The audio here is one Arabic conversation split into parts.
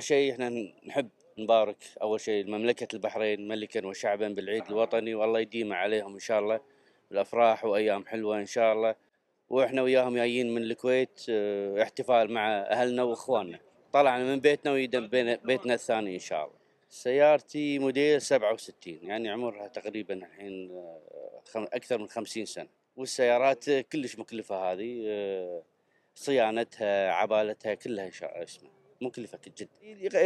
شيء إحنا نحب نبارك أول شيء لمملكه البحرين ملكا وشعبا بالعيد الوطني والله يديمه عليهم إن شاء الله بالأفراح وأيام حلوة إن شاء الله. وإحنا وياهم جايين من الكويت آه، احتفال مع أهلنا وإخواننا. طلعنا من بيتنا ويدم بيتنا الثاني إن شاء الله. سيارتي موديل 67 يعني عمرها تقريبا الحين خم- أكثر من 50 سنة. والسيارات كلش مكلفة هذه آه، صيانتها عبالتها كلها إن شاء- اسمه مكلفة جدا.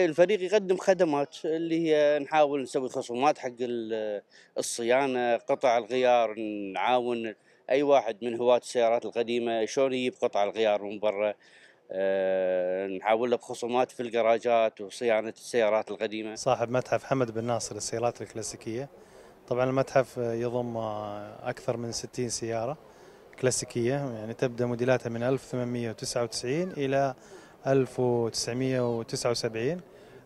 الفريق يقدم خدمات اللي هي نحاول نسوي خصومات حق ال- الصيانة قطع الغيار نعاون أي واحد من هواة السيارات القديمة شلون يجيب قطع الغيار من برا. آه، نحاول له بخصومات في الجراجات وصيانة السيارات القديمة. صاحب متحف حمد بن ناصر للسيارات الكلاسيكية. طبعا المتحف يضم أكثر من 60 سيارة كلاسيكية يعني تبدأ موديلاتها من 1899 إلى 1979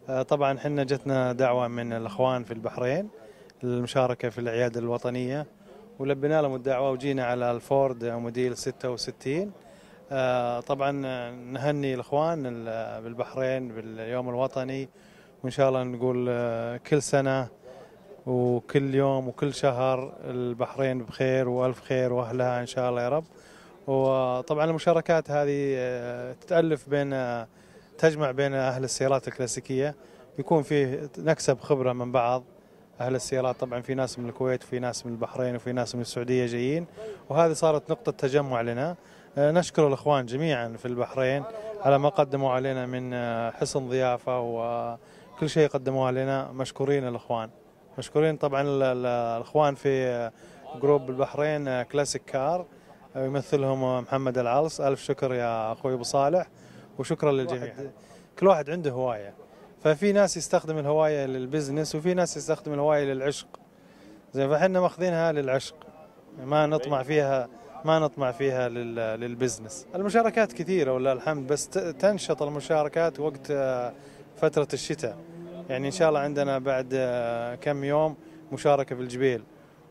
آه، طبعا حنا جتنا دعوة من الأخوان في البحرين للمشاركة في الأعياد الوطنية ولبينا لهم الدعوة وجينا على الفورد موديل 66 آه، طبعا نهني الأخوان ال- بالبحرين باليوم الوطني وإن شاء الله نقول آه، كل سنة وكل يوم وكل شهر البحرين بخير وألف خير وأهلها إن شاء الله يا رب. وطبعا المشاركات هذه آه، تتألف بين آه، تجمع بين أهل السيارات الكلاسيكية. يكون فيه نكسب خبرة من بعض أهل السيارات. طبعا في ناس من الكويت وفي ناس من البحرين وفي ناس من السعودية جايين وهذه صارت نقطة تجمع لنا. آه، نشكر الإخوان جميعا في البحرين على ما قدموا علينا من حسن ضيافة وكل شيء قدموه لنا. مشكورين الإخوان. مشكورين طبعا ال- ال- الإخوان في group البحرين Classic Car. يمثلهم محمد العلص ألف شكر يا أخوي أبو صالح وشكرا للجميع. كل واحد عنده هواية. ففي ناس يستخدم الهواية لل business وفي ناس يستخدم الهواية للعشق. زين فإحنا ماخذينها للعشق. ما نطمع فيها ما نطمع فيها لل- لل business. المشاركات كثيرة ولله الحمد. بس تنشط المشاركات وقت آه، فترة الشتاء. يعني إن شاء الله عندنا بعد آه، كم يوم مشاركة في الجبيل.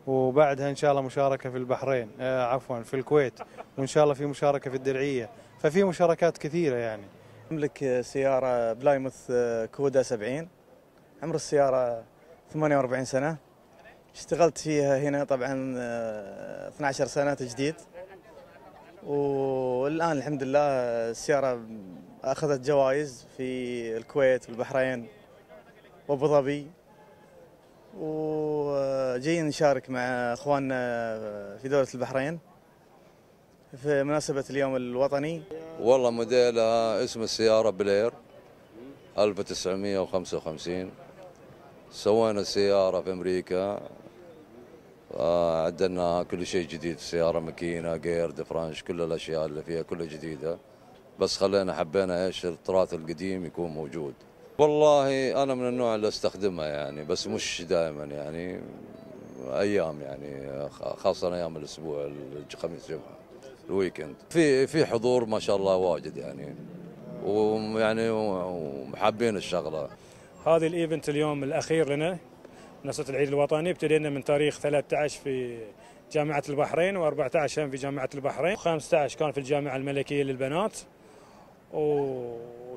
وبعدها إن شاء الله مشاركة في البحرين آه، عفوا في الكويت وإن شاء الله في مشاركة في الدرعية. ففي مشاركات كثيرة يعني. أملك سيارة بلايموث آه، كودا 70 عمر السيارة 48 سنة. اشتغلت فيها هنا طبعا آه، 12 سنة تجديد. والآن الحمد لله السيارة أخذت جوائز في الكويت والبحرين وأبو ظبي. وجايين نشارك مع اخواننا في دولة البحرين في مناسبة اليوم الوطني. والله موديلها اسم السيارة بلير 1955 سوينا السيارة في أمريكا آه، عدلناها كل شيء جديد السيارة ماكينة جير دفرانش كل الأشياء اللي فيها كلها جديدة. بس خلينا حبينا إيش التراث القديم يكون موجود. والله أنا من النوع اللي أستخدمها يعني بس مش دائما يعني أيام يعني خاصة أيام الأسبوع الخميس جمعة ال weekend. في في حضور ما شاء الله واجد يعني ويعني ومحبين الشغلة. هذه ال event اليوم الأخير لنا منصة العيد الوطني. ابتدينا من تاريخ 13 في جامعة البحرين و14 في جامعة البحرين و15 كان في الجامعة الملكية للبنات.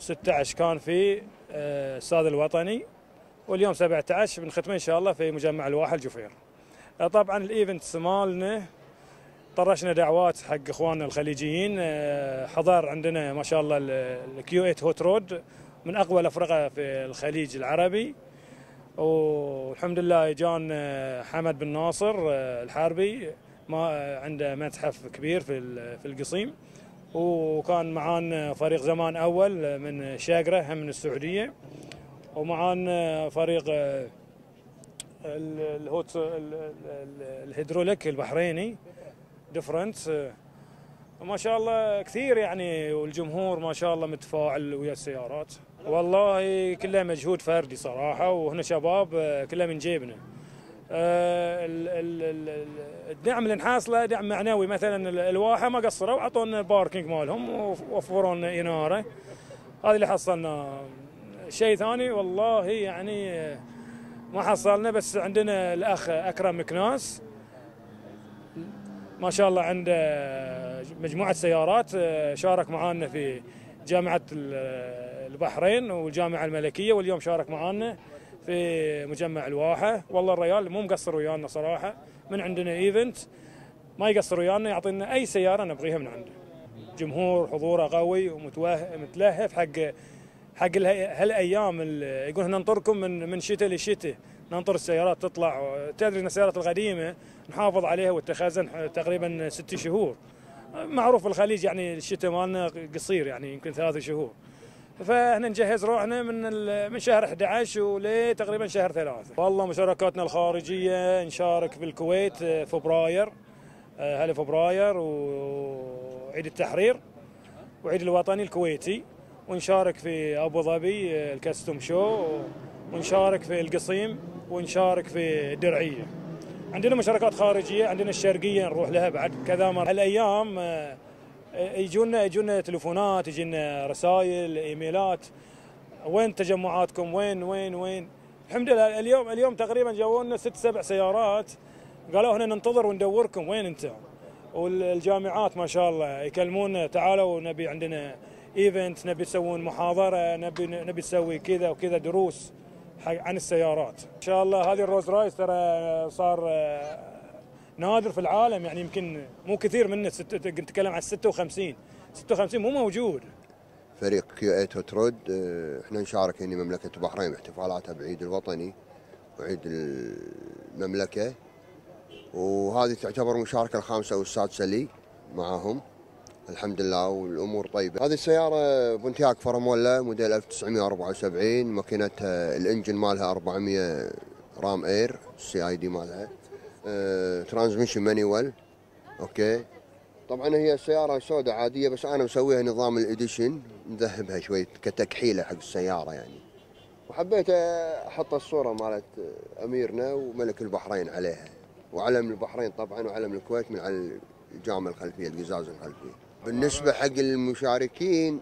و16 كان في آه، الاستاد الوطني واليوم 17 بنختمه إن شاء الله في مجمع الواحة الجفير آه، طبعا ال event مالنا طرشنا دعوات حق إخواننا الخليجيين. آه، حضر عندنا ما شاء الله ال Q8 Hot Rod من أقوى الأفرقة في الخليج العربي. والحمد لله جانا حمد بن ناصر الحاربي ما عنده متحف كبير في في القصيم. وكان معانا فريق زمان أول من شاقرة هم من السعودية. ومعانا فريق آه، ال- الهوت ال- ال- ال- الهيدروليك البحريني ديفرنس ما شاء الله كثير يعني والجمهور ما شاء الله متفاعل ويا السيارات. والله كلها مجهود فردي صراحة وهنا شباب آه، كلها من جيبنا. الدعم اللي نحاصله دعم معنوي مثلا ال- الواحه ما قصروا اعطونا الباركينج مالهم ووفروا لنا إنارة. هذا اللي حصلنا. شيء ثاني والله يعني آه، ما حصلنا بس عندنا الأخ أكرم مكناس ما شاء الله عنده مجموعة سيارات آه، شارك معانا في جامعة ال- البحرين والجامعة الملكية واليوم شارك معانا. في مجمع الواحة. والله الريال مو مقصر ويانا صراحة. من عندنا ايفنت ما يقصر ويانا يعطينا أي سيارة نبغيها من عنده. جمهور حضوره قوي ومتلهف حق حق هالأيام ال- يقول ننطركم من من شتاء لشتاء. ننطر السيارات تطلع. تدري إن السيارات القديمة نحافظ عليها والتخزن تقريبا ست شهور. معروف بالخليج يعني الشتاء مالنا قصير يعني يمكن ثلاث شهور. فاحنا نجهز روحنا من من شهر 11 ولي تقريبا شهر ثلاثة. والله مشاركاتنا الخارجية نشارك في الكويت آه، فبراير آه، هلا فبراير وعيد التحرير وعيد الوطني الكويتي. ونشارك في أبو ظبي آه، الكاستوم شو. ونشارك في القصيم ونشارك في الدرعية. عندنا مشاركات خارجية عندنا الشرقية نروح لها بعد كذا مرة. هالايام يجونا يجونا تليفونات يجينا رسائل إيميلات. وين تجمعاتكم؟ وين وين وين؟ الحمد لله اليوم اليوم تقريبا جاونا ست سبع سيارات. قالوا هنا ننتظر وندوركم. وين أنتم؟ والجامعات ما شاء الله يكلمونا تعالوا نبي عندنا event نبي تسوون محاضرة نبي نبي نسوي كذا وكذا دروس عن السيارات. إن شاء الله هذه ال Rolls Royce ترى صار آه، نادر في العالم يعني يمكن مو كثير منه ست... كنت اتكلم عن 56 56 مو موجود. فريق Q8 Hot Rod آه، إحنا نشارك هنا مملكة البحرين باحتفالاتها بعيد الوطني وعيد المملكة. وهذه تعتبر المشاركة الخامسة أو السادسة لي معاهم. الحمد لله والأمور طيبة. هذه السيارة Pontiac Formula موديل 1974 ماكينتها ال engine مالها 400 Ram Air ال CID مالها. transmission manual okay. طبعا هي سيارة سوداء عادية بس أنا مسويها نظام ال edition. مذهبها شوي كتكحيلة حق السيارة يعني. وحبيت أحط الصورة مالت أميرنا وملك البحرين عليها. وعلم البحرين طبعا وعلم الكويت من على الجامة الخلفية القزاز الخلفية. بالنسبة حق المشاركين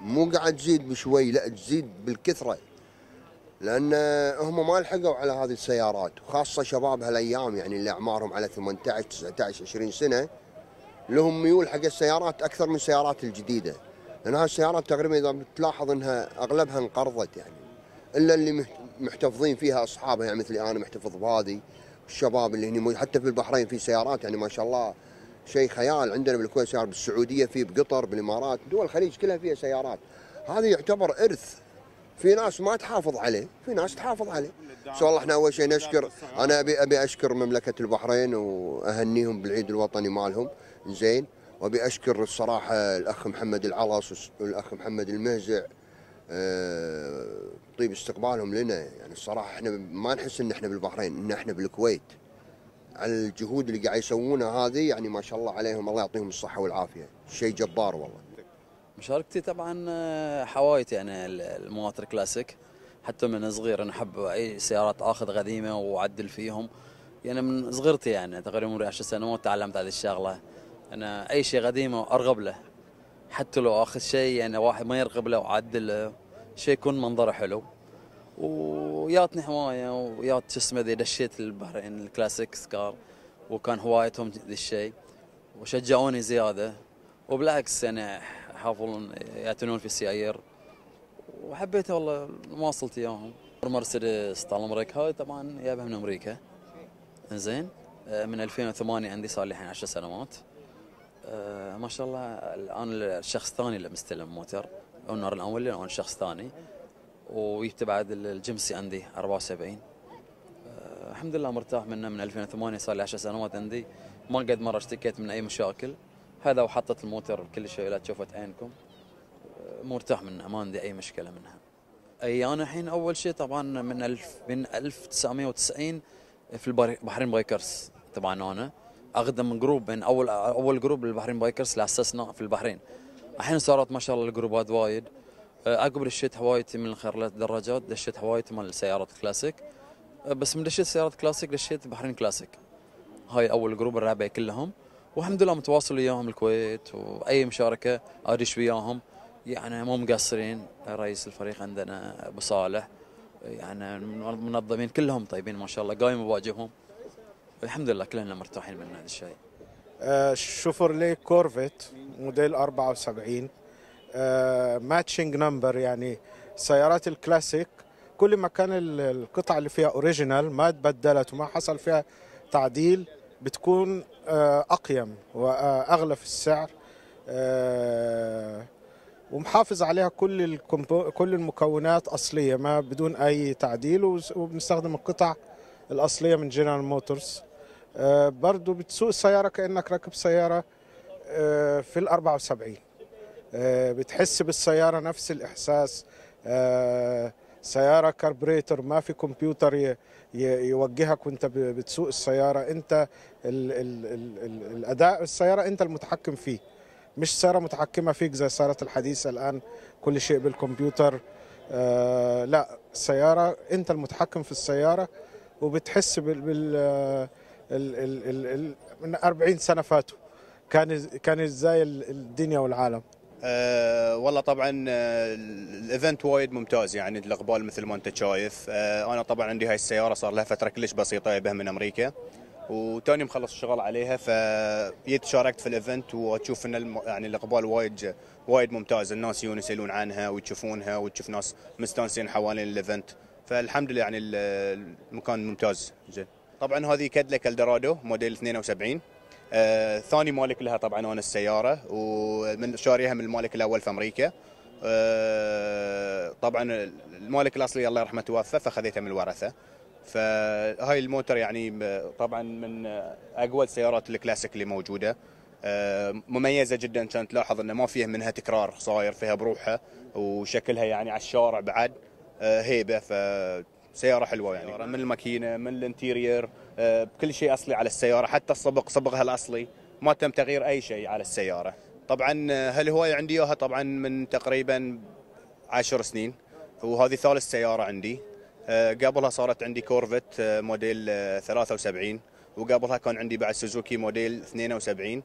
مو قاعد تزيد بشوي لا تزيد بالكثرة. لأن هم ما لحقوا على هذه السيارات وخاصة شباب هالأيام يعني اللي أعمارهم على 18 19 20 سنة لهم ميول حق السيارات أكثر من السيارات الجديدة. لأن هاي السيارات تقريبا إذا بتلاحظ إنها أغلبها انقرضت يعني. إلا اللي محت- محتفظين فيها أصحابها يعني مثلي أنا محتفظ بهذه الشباب اللي هني حتى في البحرين في سيارات يعني ما شاء الله شيء خيال. عندنا بالكويت سيارات بالسعودية في بقطر بالإمارات دول الخليج كلها فيها سيارات. هذا يعتبر إرث في ناس ما تحافظ عليه في ناس تحافظ عليه. شاء الله إحنا أول شيء نشكر أنا أبي أبي أشكر مملكة البحرين وأهنيهم بالعيد الوطني مالهم. زين وأبي أشكر الصراحة الأخ محمد العلص والاخ محمد المهزع. آه، طيب استقبالهم لنا. يعني الصراحة إحنا ما نحس إن إحنا بالبحرين إن إحنا بالكويت. على الجهود اللي قاعد يسوونها هذه يعني ما شاء الله عليهم الله يعطيهم الصحة والعافية. شيء جبار والله. مشاركتي طبعا آه، هوايتي يعني ال- المواتر كلاسيك. حتى من صغير أنا أحب أي سيارات آخذ قديمه وأعدل فيهم. يعني من صغرتي يعني تقريبا عمري 10 سنوات تعلمت هذه الشغلة. أنا أي شيء قديم أرغب له. حتى لو آخذ شيء يعني واحد ما يرغب له وعدل شيء يكون منظره حلو. وياتني هواية ويات شو اسمه ذي دشيت البحرين ال Classic Cars. وكان هوايتهم ذي الشيء. وشجعوني زيادة. وبالعكس يعني يحافظون يعتنون في السيايير وحبيت والله ما وصلت إياهم. مرسيدس طال عمرك. هاي طبعا جايبها من أمريكا. زين آه، من 2008 عندي صار لي الحين 10 سنوات. آه، ما شاء الله الآن الشخص الثاني اللي مستلم موتر. أونر الأول الان شخص ثاني. وجبت بعد الجمسي عندي 74 آه، الحمد لله مرتاح منه. من 2008 صار لي 10 سنوات عندي. ما قد مرة اشتكيت من أي مشاكل. هذا وحطت الموتر كل شيء لا تشوفت عينكم. آه، مرتاح منه ما عندي أي مشكلة منها. أي أنا الحين أول شيء طبعا من ألف من 1990 في البحر- البحرين bikers. طبعا أنا أقدم group من أول أول جروب للبحرين bikers اللي اسسناه في البحرين. الحين صارت ما شاء الله الجروبات وايد. آه، عقب دشيت هوايتي من الخيارات الدراجات دشيت هوايتي مال السيارات الكلاسيك آه، بس من دشيت سيارات كلاسيك دشيت بحرين كلاسيك. هاي أول group الربع كلهم. والحمد لله متواصل وياهم الكويت وأي مشاركة ادش وياهم. يعني مو مقصرين رئيس الفريق عندنا أبو صالح. يعني منظمين كلهم طيبين ما شاء الله قايم بواجبهم الحمد لله كلنا مرتاحين من هذا الشيء. آه، Chevrolet Corvette موديل 74 matching number يعني السيارات الكلاسيك. كل ما كان ال- القطع اللي فيها original ما تبدلت وما حصل فيها تعديل. بتكون آه، أقيم وأغلى في السعر آه، ومحافظ عليها كل كل المكونات أصلية ما بدون أي تعديل وبنستخدم القطع الأصلية من General Motors آه، برضو بتسوق السيارة كأنك راكب سيارة في ال 74 آه، بتحس بالسيارة نفس الإحساس سيارة كاربريتر ما في كمبيوتر يوجهك وانت بتسوق السيارة. انت ال ال ال ال الأداء السيارة انت المتحكم فيه. مش سيارة متحكمة فيك زي السيارات الحديثه الآن كل شيء بالكمبيوتر. آه لا السياره انت المتحكم في السيارة وبتحس بال, بال ال ال ال ال من 40 سنة فاتوا. كان كان إزاي ال- الدنيا والعالم. أه والله طبعا آه، ال event وايد ممتاز يعني الاقبال مثل ما أنت شايف. أه أنا طبعا عندي هاي السيارة صار لها فترة كلش بسيطة بها من أمريكا وتوني مخلص الشغل عليها فجيت شاركت في ال event وأشوف إن الم... يعني الأقبال وايد وايد ممتاز. الناس يجون يسألون عنها ويشوفونها وتشوف ناس مستانسين حوالين ال event فالحمد لله يعني ال- المكان ممتاز جدا طبعا هذه كادلك الدرادو موديل 72 آه، ثاني مالك لها طبعا أنا السيارة ومن شاريها من المالك الأول في أمريكا. آه، طبعا المالك الأصلي الله يرحمه توفى فخذيتها من الورثة. فهاي الموتر يعني طبعا من أقوى السيارات الكلاسيك اللي موجودة. آه، مميزة جدا كانت تلاحظ إنه ما فيها منها تكرار صاير فيها بروحها وشكلها يعني على الشارع بعد آه، هيبة ف سيارة حلوة يعني. من الماكينة من ال interior بكل شيء أصلي على السيارة حتى الصبغ صبغها الأصلي. ما تم تغيير أي شيء على السيارة. طبعا آه، هالهواية عندي إياها؟ طبعا من تقريبا عشر سنين. وهذه ثالث سيارة عندي. آه، قبلها صارت عندي Corvette آه، موديل آه، 73 وقبلها كان عندي بعد Suzuki موديل 72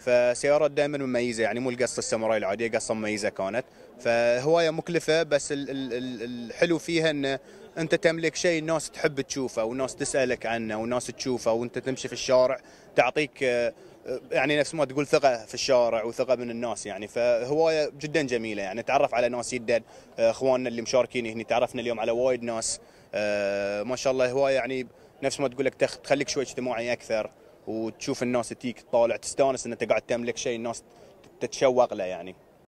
فسيارات دائما مميزة يعني مو القصة الساموراي العادية قصة مميزة كانت. فهواية مكلفة بس ال- ال- ال- الحلو فيها ان انت تملك شيء الناس تحب تشوفه والناس تسألك عنه والناس تشوفه وانت تمشي في الشارع تعطيك آه، آه، يعني نفس ما تقول ثقة في الشارع وثقة من الناس يعني. فهواية جدا جميلة يعني. تعرف على ناس جدا آه، اخواننا اللي مشاركين هنا تعرفنا اليوم على وايد ناس ما شاء الله هواية يعني نفس ما تقول لك تخ- تخليك شوي اجتماعي أكثر وتشوف الناس تجيك تطالع تستانس إن أنت قاعد تملك شيء الناس تتشوق له يعني.